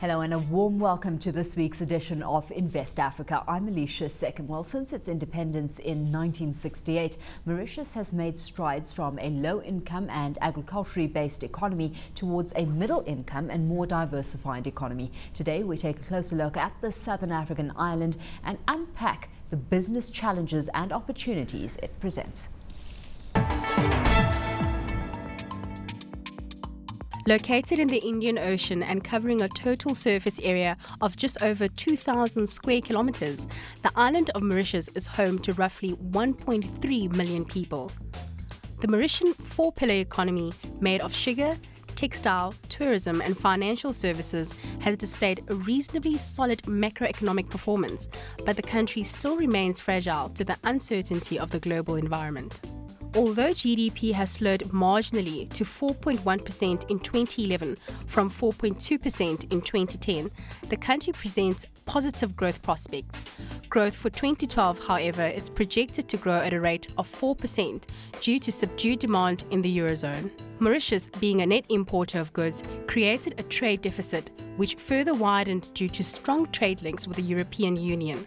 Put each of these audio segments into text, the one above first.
Hello and a warm welcome to this week's edition of Invest Africa. I'm Alicia Seckam. Well, since its independence in 1968, Mauritius has made strides from a low-income and agriculturally based economy towards a middle-income and more diversified economy. Today, we take a closer look at the southern African island and unpack the business challenges and opportunities it presents. Located in the Indian Ocean and covering a total surface area of just over 2,000 square kilometers, the island of Mauritius is home to roughly 1.3 million people. The Mauritian four pillar economy, made of sugar, textile, tourism, and financial services, has displayed a reasonably solid macroeconomic performance, but the country still remains fragile to the uncertainty of the global environment. Although GDP has slowed marginally to 4.1% in 2011 from 4.2% in 2010, the country presents positive growth prospects. Growth for 2012, however, is projected to grow at a rate of 4% due to subdued demand in the Eurozone. Mauritius, being a net importer of goods, created a trade deficit which further widened due to strong trade links with the European Union.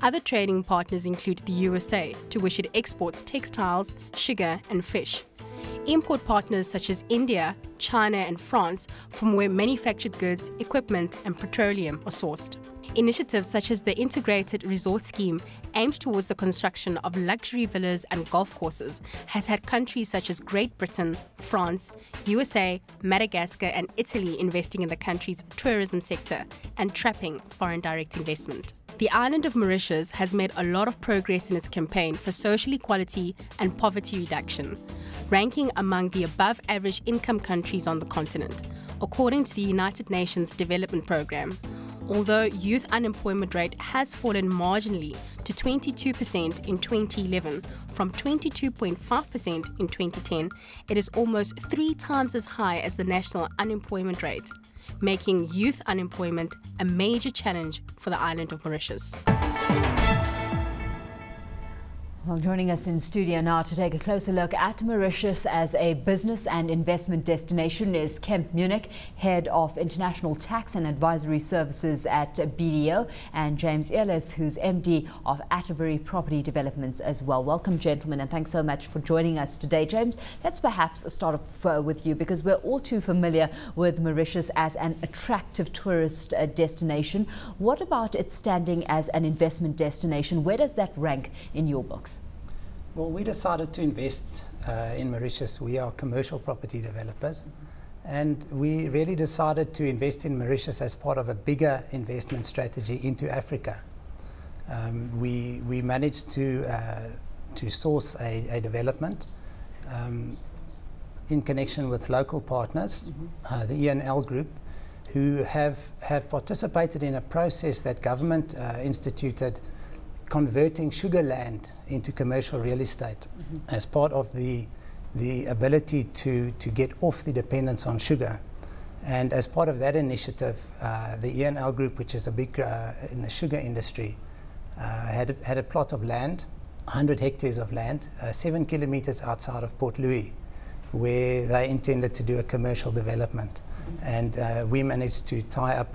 Other trading partners include the USA, to which it exports textiles, sugar, and fish. Import partners such as India, China, and France, from where manufactured goods, equipment, and petroleum are sourced. Initiatives such as the Integrated Resort Scheme, aimed towards the construction of luxury villas and golf courses, has had countries such as Great Britain, France, USA, Madagascar, and Italy investing in the country's tourism sector and trapping foreign direct investment. The island of Mauritius has made a lot of progress in its campaign for social equality and poverty reduction, ranking among the above average income countries on the continent, according to the United Nations Development Programme. Although youth unemployment rate has fallen marginally to 22% in 2011 from 22.5% in 2010, it is almost three times as high as the national unemployment rate making youth unemployment a major challenge for the island of Mauritius. Well, joining us in studio now to take a closer look at Mauritius as a business and investment destination is Kemp Munnik, Head of International Tax and Advisory Services at BDO, and James Ehlers, who's MD of Atterbury Property Developments as well. Welcome, gentlemen, and thanks so much for joining us today. James, let's perhaps start off uh, with you because we're all too familiar with Mauritius as an attractive tourist uh, destination. What about its standing as an investment destination? Where does that rank in your books? Well, we decided to invest uh, in Mauritius. We are commercial property developers. And we really decided to invest in Mauritius as part of a bigger investment strategy into Africa. Um, we, we managed to, uh, to source a, a development um, in connection with local partners, mm -hmm. uh, the ENL Group, who have, have participated in a process that government uh, instituted converting sugar land into commercial real estate mm -hmm. as part of the, the ability to, to get off the dependence on sugar. And as part of that initiative, uh, the ENL group, which is a big uh, in the sugar industry, uh, had, a, had a plot of land, 100 hectares of land, uh, seven kilometers outside of Port Louis, where they intended to do a commercial development. Mm -hmm. And uh, we managed to tie up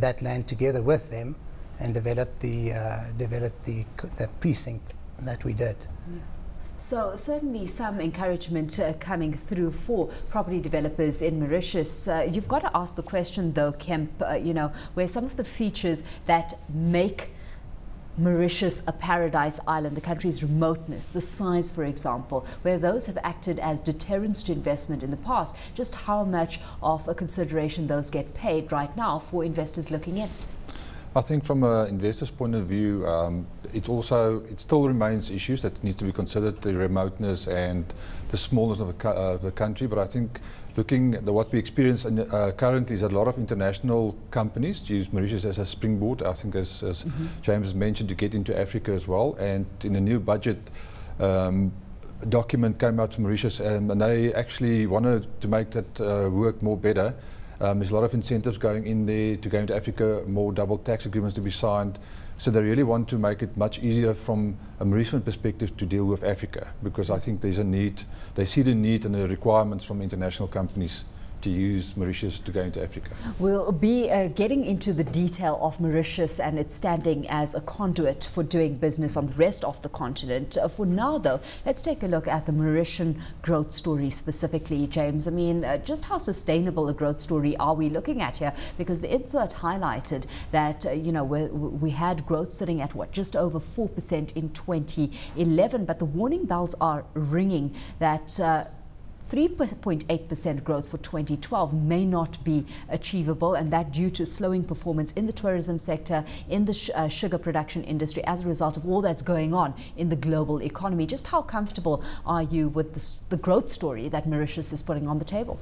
that land together with them and develop the uh, develop the the precinct that we did. Yeah. So certainly some encouragement uh, coming through for property developers in Mauritius. Uh, you've got to ask the question though, Kemp, uh, you know, where some of the features that make Mauritius a paradise island, the country's remoteness, the size, for example, where those have acted as deterrents to investment in the past, just how much of a consideration those get paid right now for investors looking in? I think from an investor's point of view, um, it also it still remains issues that need to be considered: the remoteness and the smallness of the, uh, the country. But I think looking at what we experience in, uh, currently is a lot of international companies use Mauritius as a springboard. I think, as, as mm -hmm. James has mentioned, to get into Africa as well. And in a new budget. Um, document came out to Mauritius and, and, they actually wanted to make that uh, work more better um, there's a lot of incentives going in there to go into Africa, more double tax agreements to be signed. So they really want to make it much easier from a Mauritian perspective to deal with Africa because I think there's a need, they see the need and the requirements from international companies to use Mauritius to go into Africa. We'll be uh, getting into the detail of Mauritius and its standing as a conduit for doing business on the rest of the continent. Uh, for now, though, let's take a look at the Mauritian growth story specifically, James. I mean, uh, just how sustainable a growth story are we looking at here? Because the insert highlighted that, uh, you know, we had growth sitting at what, just over 4% in 2011, but the warning bells are ringing that uh, 3.8% growth for 2012 may not be achievable, and that due to slowing performance in the tourism sector, in the sh uh, sugar production industry, as a result of all that's going on in the global economy. Just how comfortable are you with this, the growth story that Mauritius is putting on the table?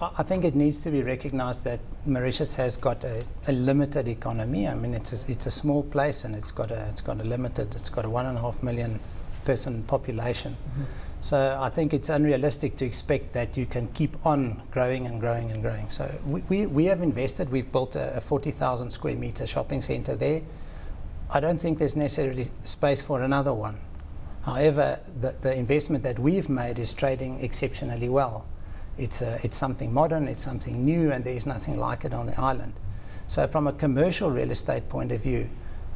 I think it needs to be recognized that Mauritius has got a, a, limited economy. I mean, it's a, it's a small place and it's got a, it's got a limited, it's got a one and a half million person population. Mm -hmm. So I think it's unrealistic to expect that you can keep on growing and growing and growing. So we, we, we have invested, we've built a, a 40,000 square meter shopping center there. I don't think there's necessarily space for another one. However, the, the investment that we've made is trading exceptionally well. It's, a, it's something modern, it's something new, and there's nothing like it on the island. So from a commercial real estate point of view,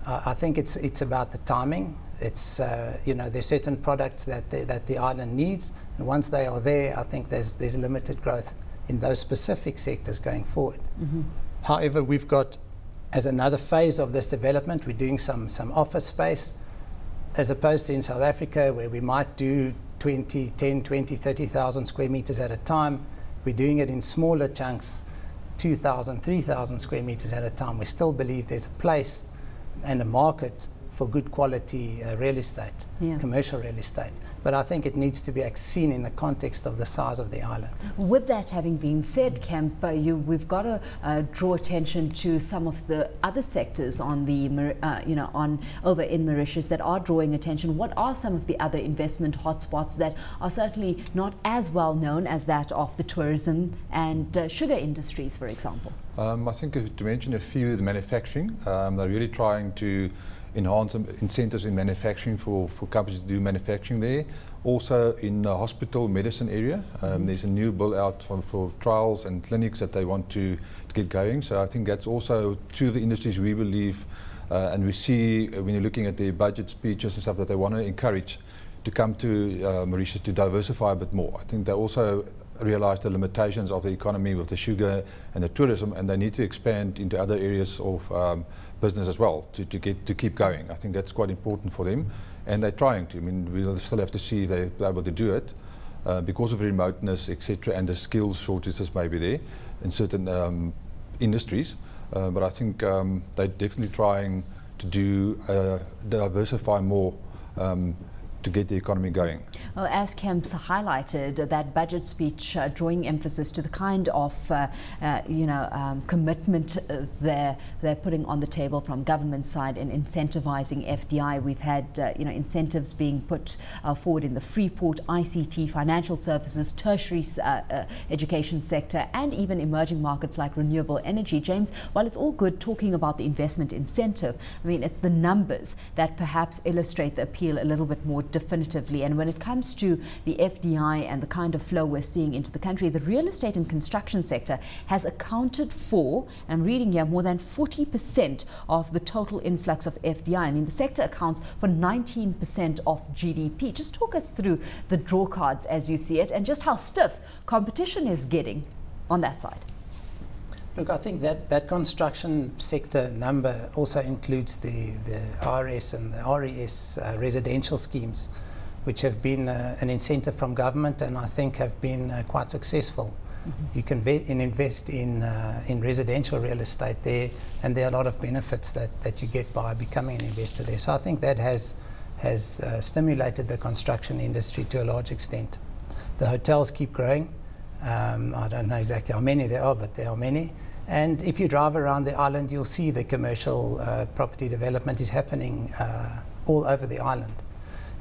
uh, I think it's, it's about the timing it's uh, you know there's certain products that the, that the island needs, and once they are there, I think there's there's limited growth in those specific sectors going forward. Mm -hmm. However, we've got as another phase of this development, we're doing some some office space, as opposed to in South Africa where we might do 20, 10, 20, 30,000 square meters at a time. We're doing it in smaller chunks, 2,000, 3,000 square meters at a time. We still believe there's a place and a market for good quality uh, real estate, yeah. commercial real estate. But I think it needs to be seen in the context of the size of the island. With that having been said, Kemp, uh, you, we've got to uh, draw attention to some of the other sectors on the, uh, you know, on over in Mauritius that are drawing attention. What are some of the other investment hotspots that are certainly not as well known as that of the tourism and uh, sugar industries, for example? Um, I think to mention a few, the manufacturing, um, they're really trying to enhance incentives in manufacturing for, for companies to do manufacturing there. Also in the hospital medicine area, um, mm -hmm. there's a new bill out for, for, trials and clinics that they want to, to, get going. So I think that's also two of the industries we believe uh, and we see uh, when you're looking at the budget speeches and stuff that they want to encourage to come to uh, Mauritius to diversify a bit more. I think they also realize the limitations of the economy with the sugar and the tourism, and they need to expand into other areas of um, business as well to, to get to keep going. I think that's quite important for them, and they're trying to. I mean, we'll still have to see if they're able to do it uh, because of remoteness, etc., and the skills shortages maybe there in certain um, industries. Uh, but I think um, they're definitely trying to do uh, diversify more um, to get the economy going. Well, as Kemp's highlighted, uh, that budget speech uh, drawing emphasis to the kind of uh, uh you know um, commitment uh, they're they're putting on the table from government side in incentivizing FDI. We've had uh, you know incentives being put forward in the Freeport, ICT, financial services, tertiary education sector, and even emerging markets like renewable energy. James, while it's all good talking about the investment incentive, I mean it's the numbers that perhaps illustrate the appeal a little bit more definitively. And when it comes to the FDI and the kind of flow we're seeing into the country, the real estate and construction sector has accounted for, I'm reading here, more than 40% of the total influx of FDI. I mean, the sector accounts for 19% of GDP. Just talk us through the draw cards as you see it and just how stiff competition is getting on that side. Look, I think that, that construction sector number also includes the, the RS and the RES uh, residential schemes, which have been uh, an incentive from government and I think have been uh, quite successful. Mm -hmm. You can invest in, uh, in residential real estate there, and there are a lot of benefits that, that you get by becoming an investor there. So I think that has, has uh, stimulated the construction industry to a large extent. The hotels keep growing. Um, I don't know exactly how many there are, but there are many. And if you drive around the island, you'll see the commercial uh, property development is happening uh, all over the island.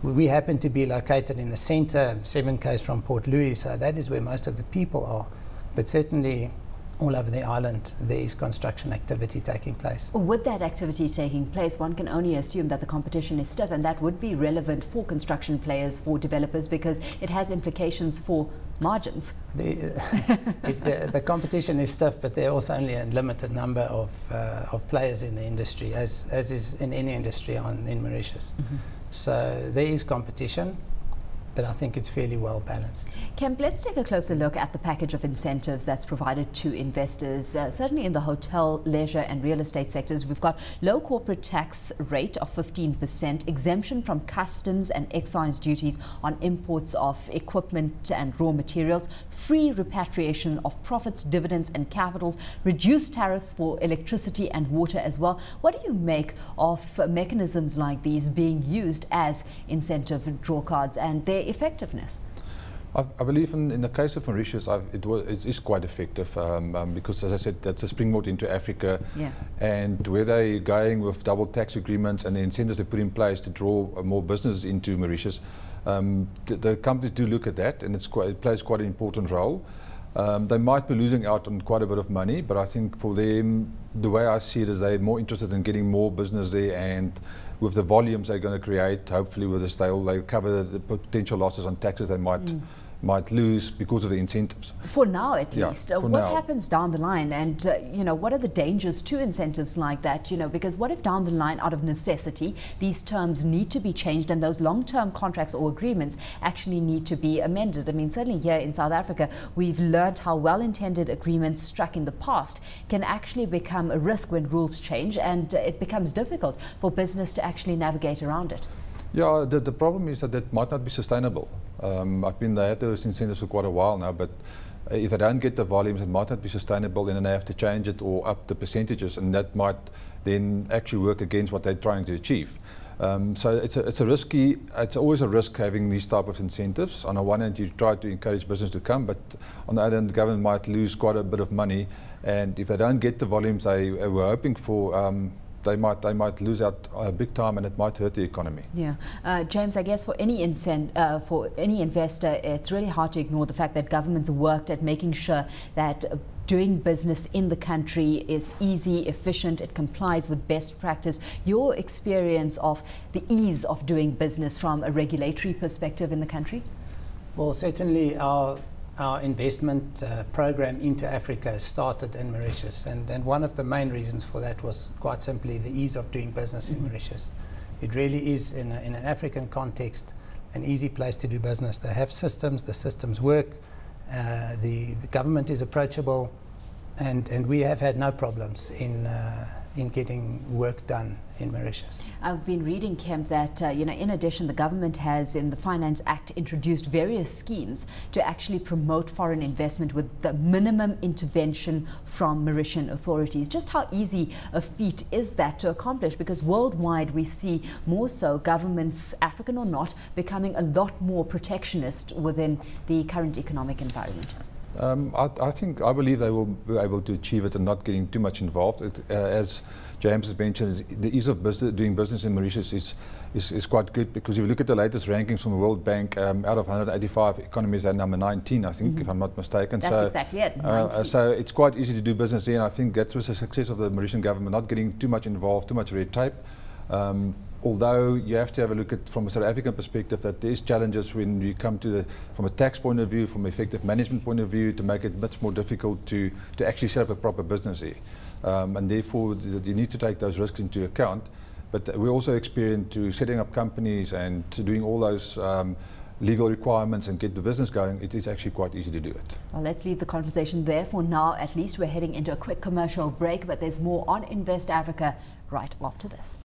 We happen to be located in the center, seven k's from Port Louis, so that is where most of the people are. But certainly all over the island there is construction activity taking place. With that activity taking place, one can only assume that the competition is stiff, and that would be relevant for construction players, for developers, because it has implications for margins. The, it, the, the, competition is stiff, but there are also only a limited number of, uh, of players in the industry, as, as is in any industry on, in Mauritius. Mm -hmm. So there is competition but I think it's fairly well balanced. Kemp, let's take a closer look at the package of incentives that's provided to investors. Uh, certainly in the hotel, leisure and real estate sectors, we've got low corporate tax rate of 15%, exemption from customs and excise duties on imports of equipment and raw materials, free repatriation of profits, dividends and capitals, reduced tariffs for electricity and water as well. What do you make of mechanisms like these being used as incentive drawcards and their effectiveness? I, I believe in, in, the case of Mauritius, I've, it, was, it is quite effective um, um, because, as I said, that's a springboard into Africa. Yeah. And where they're going with double tax agreements and the incentives they put in place to draw more business into Mauritius, um, the, the, companies do look at that, and quite, it plays quite an important role. Um, they might be losing out on quite a bit of money, but I think for them, the way I see it is they're more interested in getting more business there and with the volumes they're going to create, hopefully with this, they'll, they'll cover the potential losses on taxes they might mm might lose because of the incentives. For now, at yeah, least. Uh, what now. happens down the line? And, uh, you know, what are the dangers to incentives like that? You know, because what if down the line, out of necessity, these terms need to be changed and those long-term contracts or agreements actually need to be amended? I mean, certainly here in South Africa, we've learned how well-intended agreements struck in the past can actually become a risk when rules change and uh, it becomes difficult for business to actually navigate around it. Yeah, the, the problem is that it might not be sustainable. Um, I've been there those incentives for quite a while now, but if I don't get the volumes, it might not be sustainable, and then I have to change it or up the percentages, and that might then actually work against what they're trying to achieve. Um, so it's a, it's a risky, it's always a risk having these type of incentives. On the one hand, you try to encourage business to come, but on the other hand, the government might lose quite a bit of money, and if they don't get the volumes they were hoping for, um, they might they might lose out uh, big time and it might hurt the economy. Yeah, uh, James, I guess for any incent, uh, for any investor, it's really hard to ignore the fact that governments worked at making sure that. doing business in the country is easy, efficient, it complies with best practice. Your experience of the ease of doing business from a regulatory perspective in the country? Well, certainly our our investment uh, program into Africa started in Mauritius. And, and one of the main reasons for that was quite simply the ease of doing business in. Mauritius. It really is, in, a, in an African context, an easy place to do business. They have systems, the systems work, uh, the, the government is approachable, and, and we have had no problems in, uh, in getting work done in Mauritius. I've been reading, Kemp, that, uh, you know, in addition, the government has, in the Finance Act, introduced various schemes to actually promote foreign investment with the minimum intervention from Mauritian authorities. Just how easy a feat is that to accomplish? Because worldwide we see more so governments, African or not, becoming a lot more protectionist within the current economic environment. Um, I, I, think I believe they will be able to achieve it and not getting too much involved. It, uh, as James has mentioned, the ease of business, doing business in Mauritius is, is, is, quite good because if you look at the latest rankings from the World Bank, um, out of 185 economies, they're number 19, I think, mm -hmm. if I'm not mistaken. That's so, exactly it. Uh, so it's quite easy to do business there, and I think that was a success of the Mauritian government, not getting too much involved, too much red tape. Um, although you have to have a look at from a South African perspective that there's challenges when you come to the from a tax point of view, from effective management point of view, to make it much more difficult to to actually set up a proper business here, um, and therefore you need to take those risks into account. But we're also experienced to setting up companies and doing all those. Um, legal requirements and get the business going, it is actually quite easy to do it. Well, let's leave the conversation there for now. At least we're heading into a quick commercial break, but there's more on Invest Africa right after this.